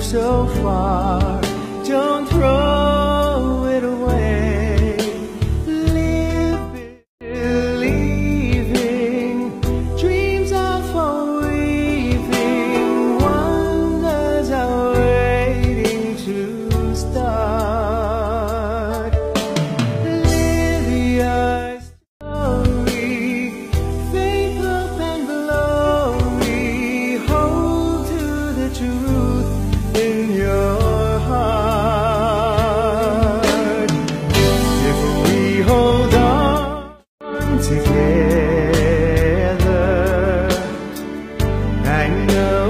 so far. Don't throw anh ơi.